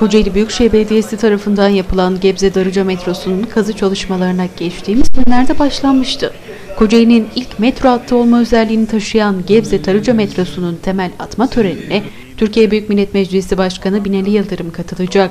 Kocaeli Büyükşehir Belediyesi tarafından yapılan Gebze Darıca metrosunun kazı çalışmalarına geçtiğimiz günlerde başlanmıştı. Kocaeli'nin ilk metro hattı olma özelliğini taşıyan Gebze Darıca metrosunun temel atma törenine Türkiye Büyük Millet Meclisi Başkanı Binali Yıldırım katılacak.